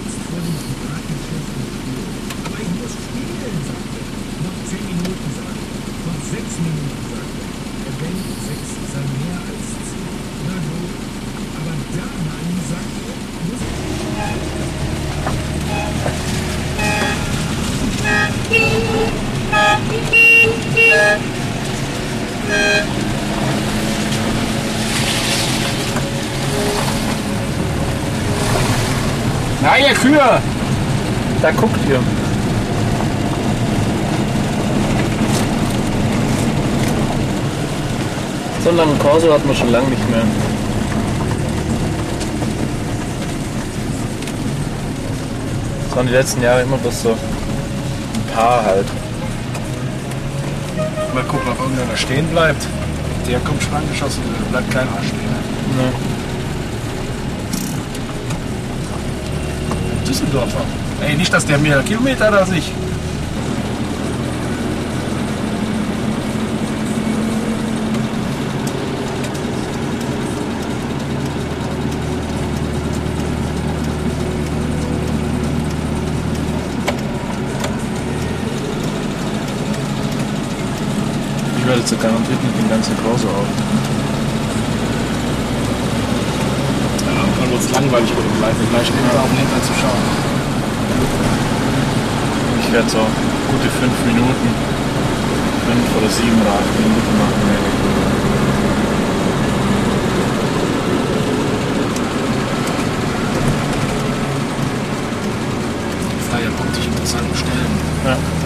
sitzt vor dem Privatgeschäft und spielt. Aber ich muss spielen, sagt er. Noch zehn Minuten, sagt er. Noch sechs Minuten, sagt er. Er denkt, sechs sei mehr als zehn. Na gut. Aber da, nein, sagt er, muss Na, ihr Kühe! Da guckt ihr. So einen langen Corso hat man schon lange nicht mehr. Das waren die letzten Jahre immer bloß so ein paar halt. Mal gucken, ob irgendeiner stehen bleibt. Der kommt schon angeschossen, bleibt keiner stehen. Ne. Düsseldorfer. Ey, nicht, dass der mehr Kilometer hat als ich. Werde jetzt garantiert mit dem ganzen Corso auf. Ja, dann wird es langweilig mit dem Gleich. Gleich steht da auch nicht zu schauen. Ich werde so gute fünf Minuten, fünf oder sieben oder acht Minuten machen. Flyer kommt sich interessanten Stellen. Ja.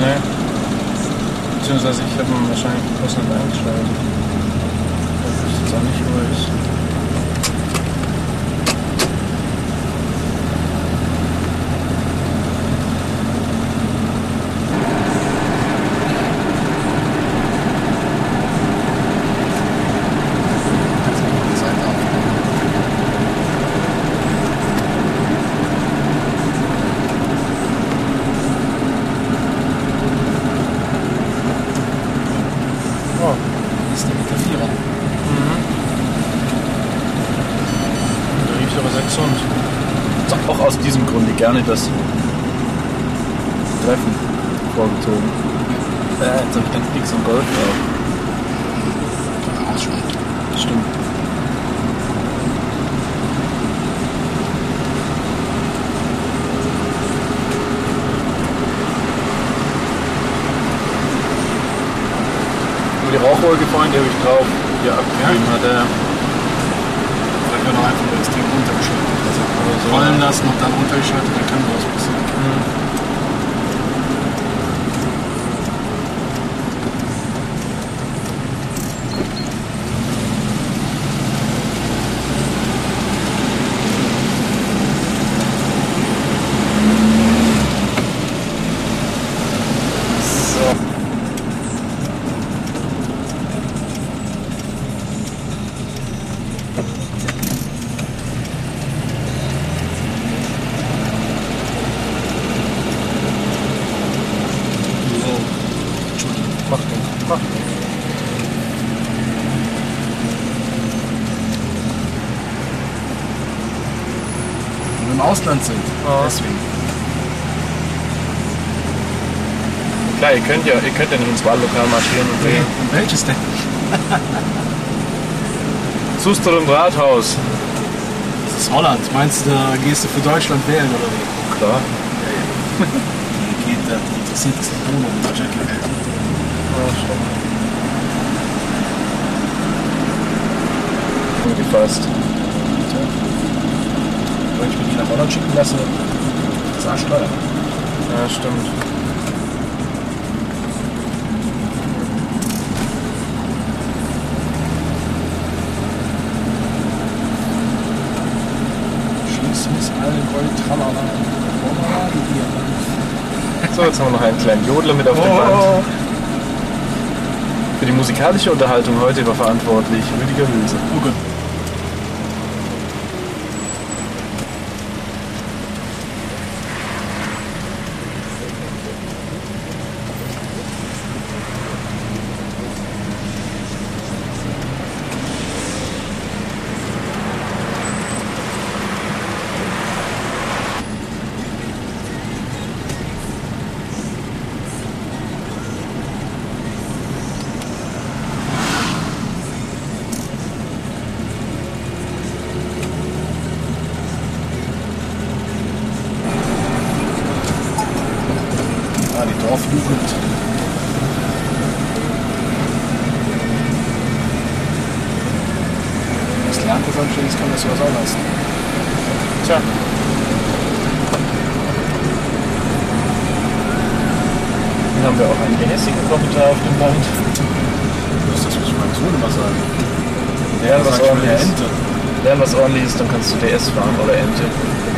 Nee. Beziehungsweise ich habe ihn wahrscheinlich im Ausland eingeschaltet. Das ist jetzt auch nicht, wo. Gerne das Treffen vorgezogen. Äh, jetzt habe ich ganz X und Golf drauf. Arschwein. Stimmt. Und die Rauchwolke vorhin, die habe ich drauf hier abgegeben hat. Ja. Wird noch einfach extrem runtergeschaltet. Also so, rollen lassen und dann runtergeschaltet, dann kann was passieren. So. Ausland sind. Ja. Deswegen. Klar, ihr könnt ja, ihr könnt ja nicht ins Wahllokal marschieren und wählen. Und welches denn? Suster und Rathaus. Das ist Holland. Meinst du, da gehst du für Deutschland wählen oder wie? Klar. Die geht, da die interessiert das die Bohne in Deutschland gewählt. Ja. Angefasst. Wenn ich mich nach Holland schicken lasse, sag Steuer. Ja, stimmt. Schluss, Miss Allen, Tralala. Tralala. So, jetzt haben wir noch einen kleinen Jodler mit auf dem Oh. Band. Für die musikalische Unterhaltung heute war verantwortlich Rüdiger Hülse. Oh kann das sowas auch leisten. Tja. Dann haben wir auch einen gehässigen Kommentar auf dem Band. Das was ich meinem Sohn immer sage. Lern was ich ordentliches. Ente. Lern was ordentliches, dann kannst du DS fahren oder Ente.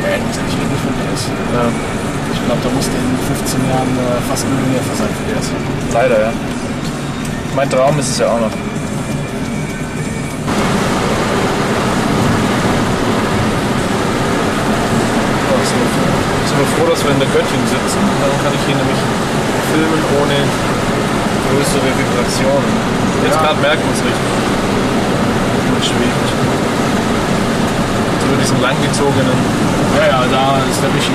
Ente, ich rede nicht von DS. Ja, Ich glaube, da musst du in 15 Jahren äh, fast Millionär sein für DS. leider, ja. Mein Traum ist es ja auch noch. Sind wir froh- wir dass wir in der Göttin sitzen. Dann kann ich hier nämlich filmen ohne größere Vibrationen. Jetzt Ja. gerade merkt man es richtig. Man schwebt. Über diesen langgezogenen Ja, ja, da ist der Michi.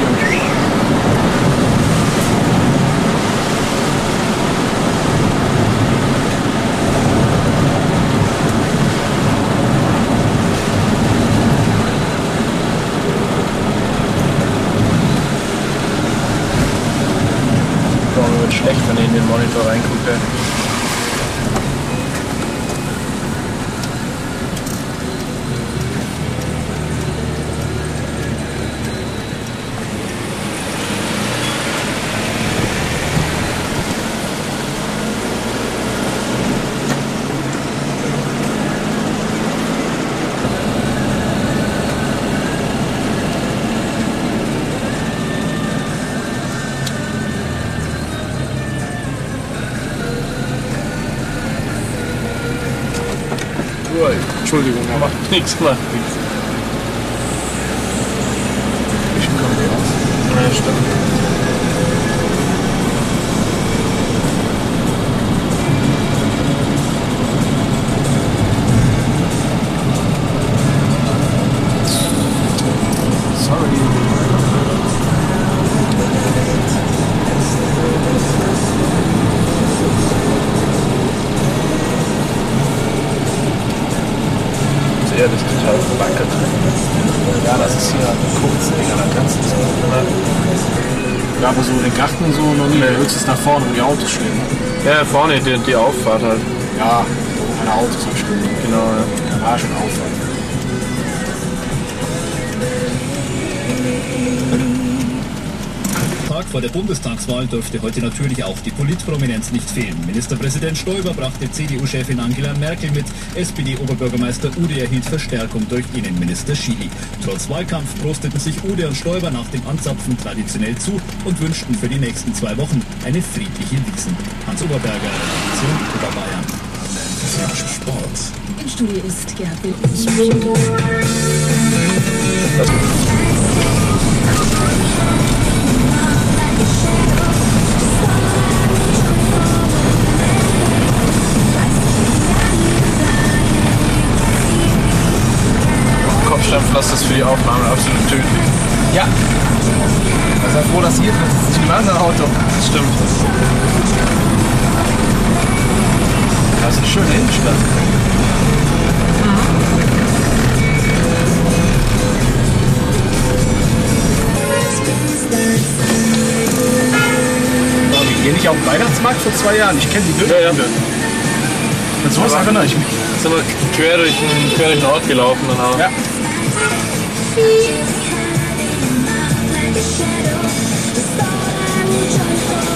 Boah, mir wird schlecht, wenn ich in den Monitor reingucke. Ja. macht nichts, Autos stehen. Ja, vorne die, die Auffahrt halt. Ja, wo meine Autos am stehen. Genau, ja. Garage und Auffahrt. Tag vor der Bundestagswahl dürfte heute natürlich auch die Politprominenz nicht fehlen. Ministerpräsident Stoiber brachte CDU-Chefin Angela Merkel mit. SPD-Oberbürgermeister Ude erhielt Verstärkung durch Innenminister Schily. Trotz Wahlkampf prosteten sich Ude und Stoiber nach dem Anzapfen traditionell zu und wünschten für die nächsten zwei Wochen eine friedliche Wiesen. Hans Oberberger, Redaktion Oberbayern. Sport. Im Studio ist Gerhard Wilkens. Kopfsteinpflaster ist für die Aufnahme absolut tödlich. Ja. Sei froh, dass hier das ist ein anderes Auto. Das stimmt. Das ist eine schöne Innenstadt. Nicht auf den Weihnachtsmarkt vor zwei Jahren. Ich kenne die Ja, ja. Dürre. An sowas erinnere ich mich. Sind wir quer durch den, quer durch den Ort gelaufen und haben. Ja. Hupt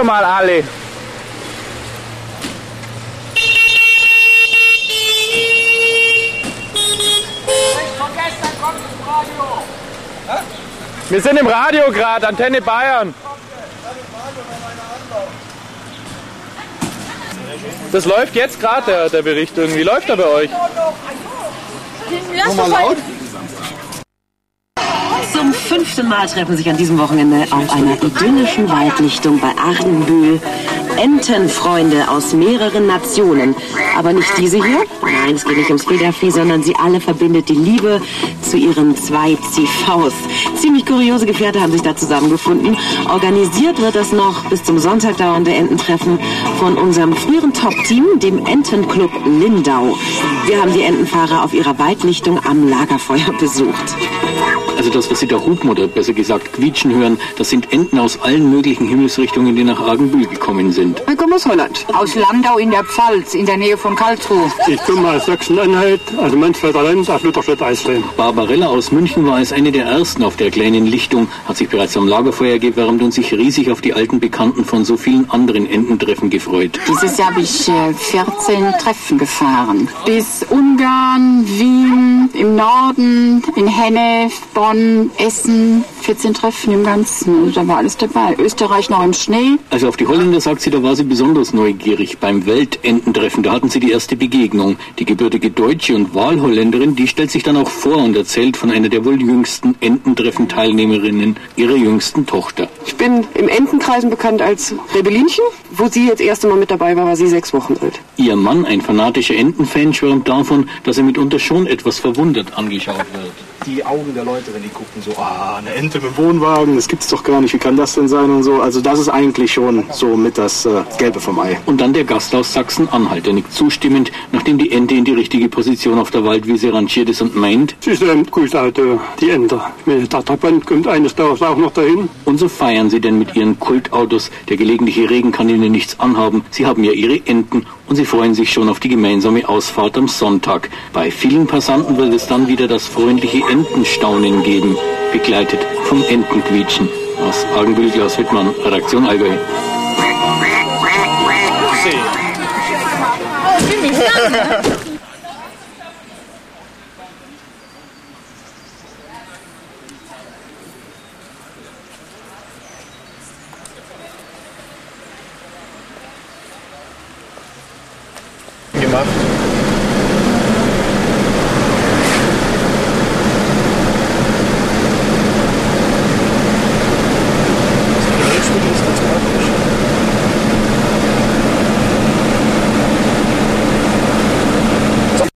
doch mal alle! Wir sind im Radio gerade, Antenne Bayern. Das läuft jetzt gerade, der, der Bericht irgendwie. Läuft er bei euch? Nochmal laut. Mal treffen sich an diesem Wochenende auf einer idyllischen Waldlichtung bei Ardenbühl Entenfreunde aus mehreren Nationen. Aber nicht diese hier. Nein, es geht nicht ums Federvieh, sondern sie alle verbindet die Liebe zu ihren zwei CVs. Ziemlich kuriose Gefährte haben sich da zusammengefunden. Organisiert wird das noch bis zum Sonntag dauernde Ententreffen von unserem früheren Top-Team, dem Entenclub Lindau. Wir haben die Entenfahrer auf ihrer Waldlichtung am Lagerfeuer besucht. Also das, was Sie da hupen oder besser gesagt quietschen hören, das sind Enten aus allen möglichen Himmelsrichtungen, die nach Argenbühl gekommen sind. Ich komme aus Holland. Aus Landau in der Pfalz, in der Nähe von Karlsruhe. Ich komme aus Sachsen-Anhalt, also Mansfelder Land, aus Lutherstadt Eisleben. Barbarella aus München war es eine der ersten auf der kleinen Lichtung, hat sich bereits am Lagerfeuer gewärmt und sich riesig auf die alten Bekannten von so vielen anderen Ententreffen gefreut. Dieses Jahr bin ich äh, 14 Treffen gefahren. Bis Ungarn, Wien, im Norden, in Hennef, Bonn, Essen. 14 Treffen im Ganzen. Da war alles dabei. Österreich noch im Schnee. Also auf die Holländer sagt sie, da war sie besonders neugierig. Beim Weltententreffen, da hatten sie die erste Begegnung. Die gebürtige Deutsche und Wahlholländerin, die stellt sich dann auch vor und erzählt von einer der wohl jüngsten Ententreffen-Teilnehmerinnen, ihrer jüngsten Tochter. Ich bin im Entenkreisen bekannt als Rebelinchen. Wo sie jetzt erste Mal mit dabei war, war sie sechs Wochen alt. Ihr Mann, ein fanatischer Entenfan, schwärmt davon, dass er mitunter schon etwas verwundert angeschaut wird. Die Augen der Leute, wenn die gucken, so, ah, eine Ente mit Wohnwagen, das gibt's doch gar nicht, wie kann das denn sein und so. Also das ist eigentlich schon so mit das äh, Gelbe vom Ei. Und dann der Gast aus Sachsen-Anhalt, der nickt zustimmend, nachdem die Ente in die richtige Position auf der Waldwiese rangiert ist und meint, Sie ist eine gute alte, die Ente. Mit der Trabant kommt eines Tages auch noch dahin. und so feiern sie denn mit ihren Kultautos, der gelegentliche Regen kann ihnen nichts anhaben, sie haben ja ihre Enten und sie freuen sich schon auf die gemeinsame Ausfahrt am Sonntag. Bei vielen Passanten wird es dann wieder das freundliche Entenstaunen geben, begleitet vom Entenquietschen. Aus Argenbühl, Klaus Wittmann, Redaktion Allgäu. gemacht.